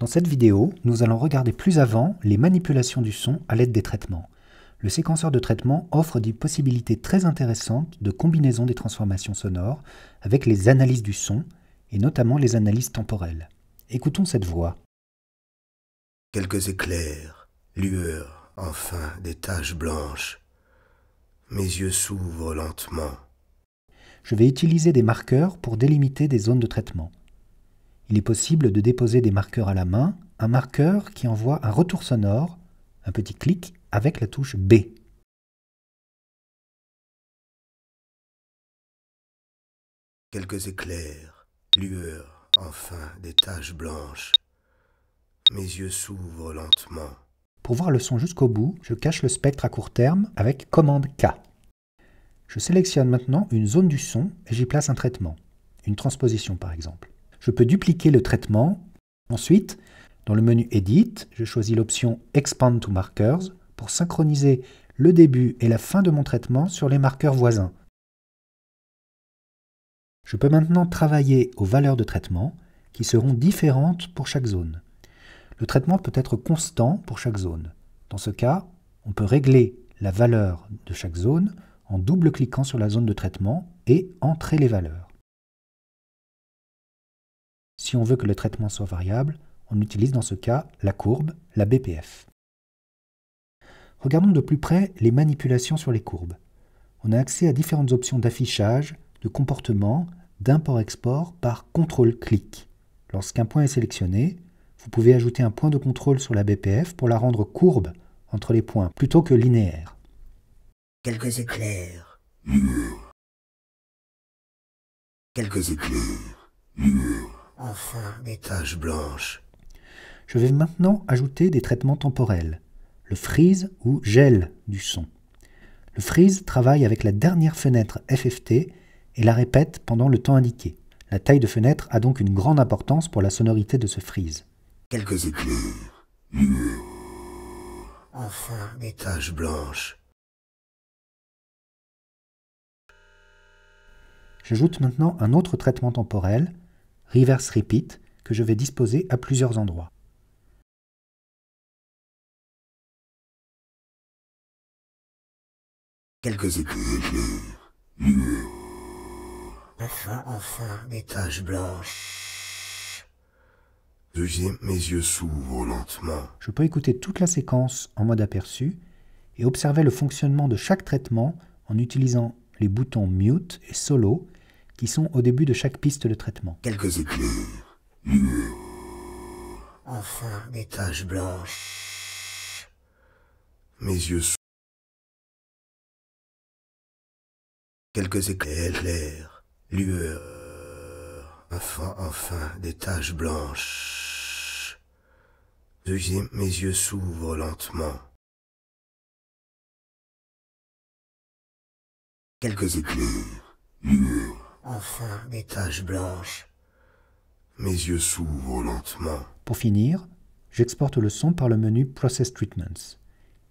Dans cette vidéo, nous allons regarder plus avant les manipulations du son à l'aide des traitements. Le séquenceur de traitement offre des possibilités très intéressantes de combinaison des transformations sonores avec les analyses du son, et notamment les analyses temporelles. Écoutons cette voix. Quelques éclairs, lueurs, enfin des taches blanches. Mes yeux s'ouvrent lentement. Je vais utiliser des marqueurs pour délimiter des zones de traitement. Il est possible de déposer des marqueurs à la main, un marqueur qui envoie un retour sonore, un petit clic, avec la touche B. Quelques éclairs, lueurs, enfin des taches blanches. Mes yeux s'ouvrent lentement. Pour voir le son jusqu'au bout, je cache le spectre à court terme avec commande K. Je sélectionne maintenant une zone du son et j'y place un traitement, une transposition par exemple. Je peux dupliquer le traitement. Ensuite, dans le menu Edit, je choisis l'option Expand to Markers pour synchroniser le début et la fin de mon traitement sur les marqueurs voisins. Je peux maintenant travailler aux valeurs de traitement qui seront différentes pour chaque zone. Le traitement peut être constant pour chaque zone. Dans ce cas, on peut régler la valeur de chaque zone en double-cliquant sur la zone de traitement et entrer les valeurs. Si on veut que le traitement soit variable, on utilise dans ce cas la courbe, la BPF. Regardons de plus près les manipulations sur les courbes. On a accès à différentes options d'affichage, de comportement, d'import-export par contrôle-clic. Lorsqu'un point est sélectionné, vous pouvez ajouter un point de contrôle sur la BPF pour la rendre courbe entre les points plutôt que linéaire. Quelques éclairs. Quelques éclairs enfin des taches blanches. Je vais maintenant ajouter des traitements temporels, le freeze ou gel du son. Le freeze travaille avec la dernière fenêtre FFT et la répète pendant le temps indiqué. La taille de fenêtre a donc une grande importance pour la sonorité de ce freeze. Quelques éclairs. Enfin des taches blanches. J'ajoute maintenant un autre traitement temporel, reverse repeat que je vais disposer à plusieurs endroits. Quelques. Enfin, enfin, des taches blanches. J'ai mes yeux s'ouvrent lentement. Je peux écouter toute la séquence en mode aperçu et observer le fonctionnement de chaque traitement en utilisant les boutons Mute et Solo qui sont au début de chaque piste de traitement. Quelques éclairs. Enfin, des taches blanches. Mes yeux sont... Quelques éclairs, lueurs. Enfin, enfin, des taches blanches. Deuxième, mes yeux s'ouvrent lentement. Quelques éclairs. Enfin, des taches blanches. Mes yeux s'ouvrent lentement. Pour finir, j'exporte le son par le menu Process Treatments.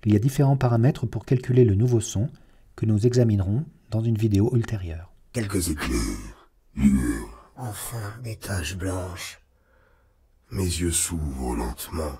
Il y a différents paramètres pour calculer le nouveau son que nous examinerons dans une vidéo ultérieure. Quelques éclairs. Enfin, des taches blanches. Mes yeux s'ouvrent lentement.